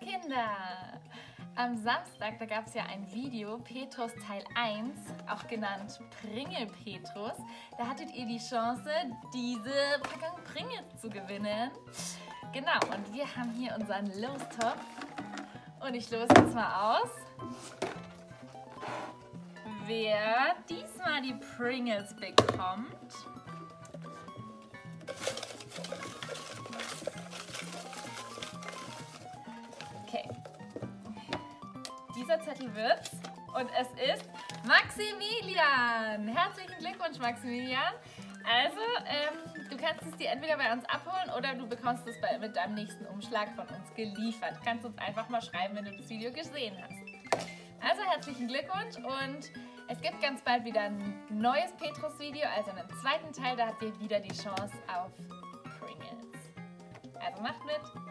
Kinder! Am Samstag, da gab es ja ein Video, Petrus Teil 1, auch genannt Pringel Petrus. Da hattet ihr die Chance, diese Packung Pringles zu gewinnen. Genau, und wir haben hier unseren Lostopf. Und ich lose jetzt mal aus, wer diesmal die Pringles bekommt. Okay. Dieser Zettel wird's. Und es ist Maximilian. Herzlichen Glückwunsch, Maximilian. Also, ähm, du kannst es dir entweder bei uns abholen oder du bekommst es bei, mit deinem nächsten Umschlag von uns geliefert. Du kannst uns einfach mal schreiben, wenn du das Video gesehen hast. Also herzlichen Glückwunsch und es gibt ganz bald wieder ein neues Petrus-Video, also einen zweiten Teil, da habt ihr wieder die Chance auf Pringles. Also macht mit.